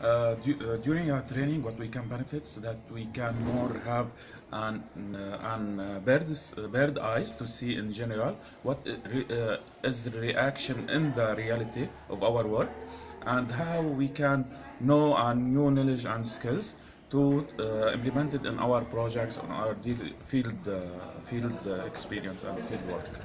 Uh, du- uh, during our training, what we can benefit is that we can more have an, uh, an uh, bird's uh, bird eyes to see in general what is the reaction in the reality of our world, and how we can know our new knowledge and skills to uh, implement it in our projects on our field field experience and field work.